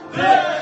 Yeah.